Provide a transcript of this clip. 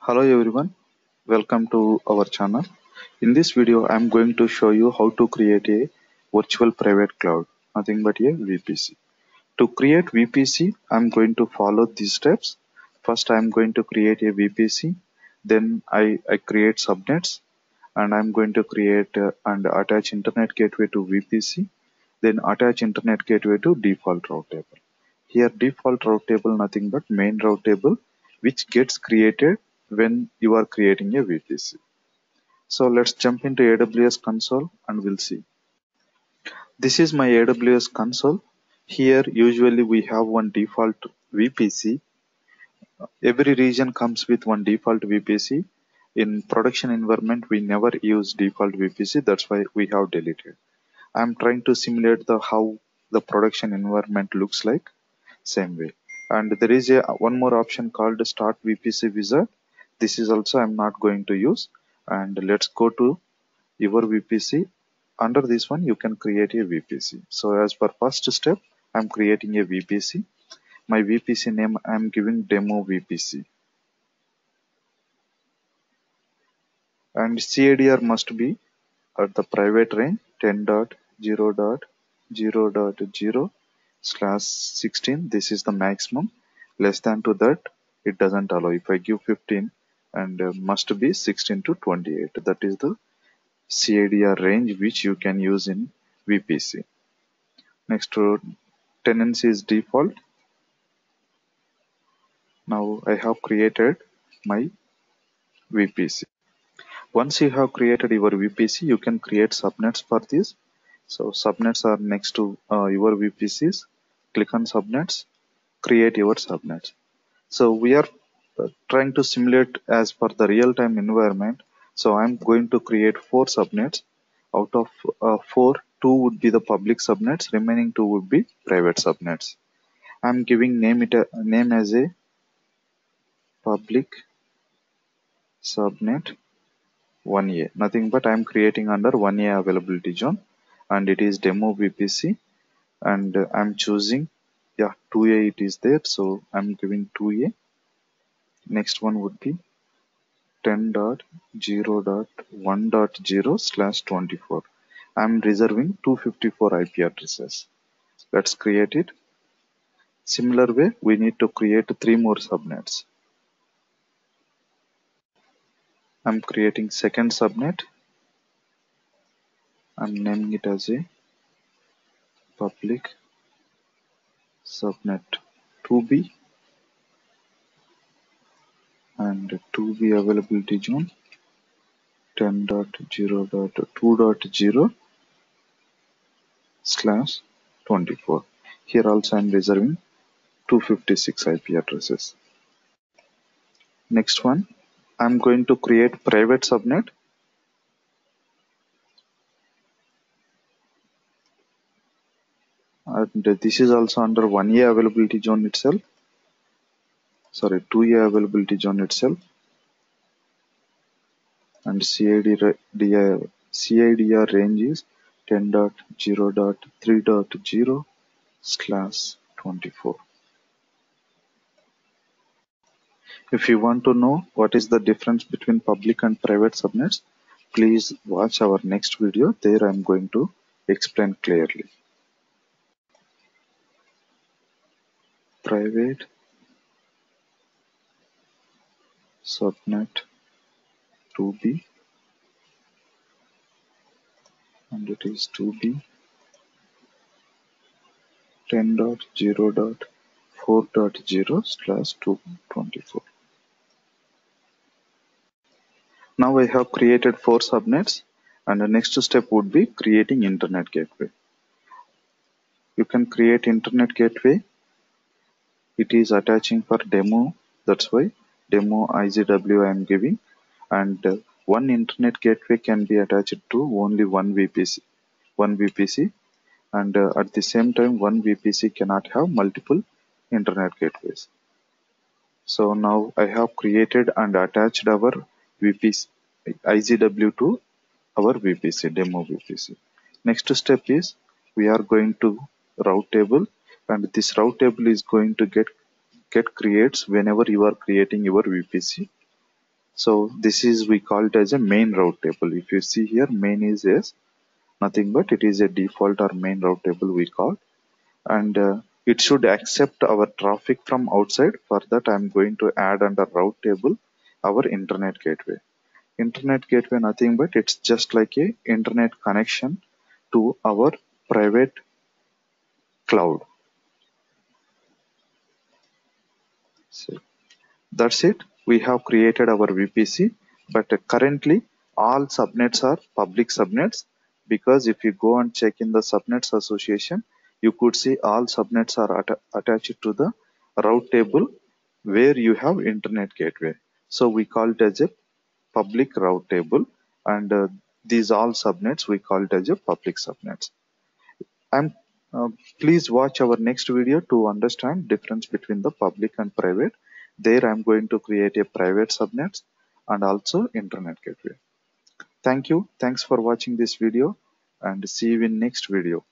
Hello everyone, welcome to our channel. In this video, I am going to show you how to create a virtual private cloud, nothing but a VPC. To create VPC, I am going to follow these steps. First, I am going to create a VPC. Then I, I create subnets and I'm going to create uh, and attach internet gateway to VPC. Then attach internet gateway to default route table. Here default route table nothing but main route table which gets created when you are creating a VPC. So let's jump into AWS console and we'll see. This is my AWS console. Here usually we have one default VPC. Every region comes with one default VPC. In production environment we never use default VPC that's why we have deleted. I'm trying to simulate the how the production environment looks like same way and there is a one more option called start vpc wizard this is also i'm not going to use. And let's go to your vpc under this one you can create a vpc so as per first step i'm creating a vpc my vpc name i'm giving demo vpc and CIDR must be at the private range 10.0.0.0 slash 16 this is the maximum. Less than to that it doesn't allow. If i give 15 and uh, must be 16 to 28 that is the CIDR range which you can use in vpc next to tenancy is default. Now i have created my vpc once you have created your vpc you can create subnets for this. So subnets are next to uh, your vpcs click on subnets. Create your subnets. So we are uh, trying to simulate as per the real-time environment. So i'm going to create four subnets. Out of uh, four two would be the public subnets. Remaining two would be private subnets. I'm giving name it a, name as a public subnet 1a nothing but i'm creating under 1a availability zone. And it is demo vpc and i'm choosing yeah 2a it is there. So i'm giving 2a next one would be 10.0.1.0 slash 24 i'm reserving 254 ip addresses. Let's create it. Similar way we need to create three more subnets. I'm creating second subnet. I'm naming it as a public subnet 2b and 2b availability zone 10.0.2.0 slash 24 here also i'm reserving 256 ip addresses. Next one i'm going to create private subnet. And this is also under 1a availability zone itself sorry 2a availability zone itself and CIDR, CIDR range is 10.0.3.0 slash 24 if you want to know what is the difference between public and private subnets please watch our next video. There I'm going to explain clearly. Private subnet 2b and it is 2b 10.0.4.0 slash 224 now I have created four subnets and the next step would be creating internet gateway. You can create internet gateway. It is attaching for demo that's why demo IGW I am giving and uh, one internet gateway can be attached to only one VPC one VPC and uh, at the same time one VPC cannot have multiple internet gateways. So now I have created and attached our VPC IGW to our VPC demo VPC next step is we are going to route table and this route table is going to get get creates whenever you are creating your VPC so this is we call it as a main route table. If you see here main is yes nothing but it is a default or main route table we call. And uh, it should accept our traffic from outside. For that i'm going to add under route table our internet gateway. Internet gateway nothing but it's just like a internet connection to our private cloud so that's it. We have created our vpc but currently all subnets are public subnets because if you go and check in the subnets association you could see all subnets are atta- attached to the route table where you have internet gateway. So we call it as a public route table and uh, these all subnets we call it as a public subnets. And uh, please watch our next video to understand difference between the public and private. There i'm going to create a private subnets and also internet gateway. Thank you. Thanks for watching this video and see you in next video